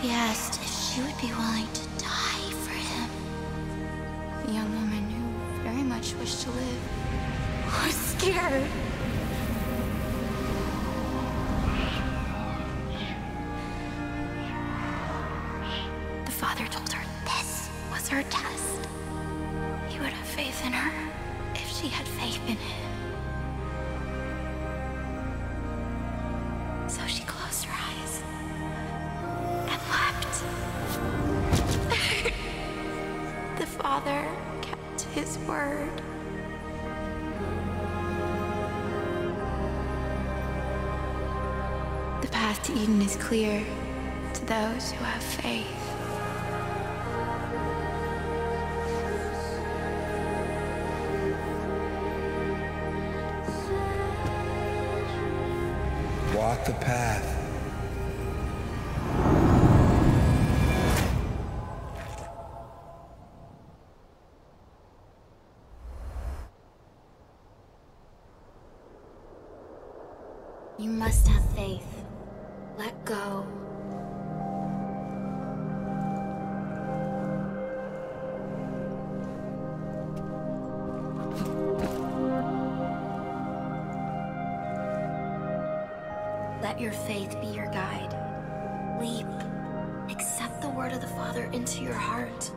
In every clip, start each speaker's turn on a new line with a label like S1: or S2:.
S1: He asked if she would be willing to die for him. The young woman who very much wished to live was scared. The father told her this was her test. He would have faith in her if she had faith in him. Father kept his word. The path to Eden is clear to those who have faith.
S2: Walk the path.
S1: You must have faith. Let go. Let your faith be your guide. Leap. Accept the word of the Father into your heart.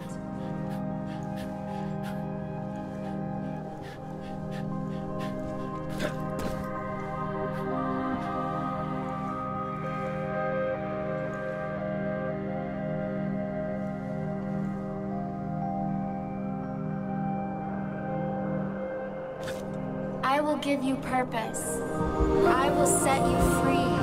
S1: I will give you purpose. I will set you free.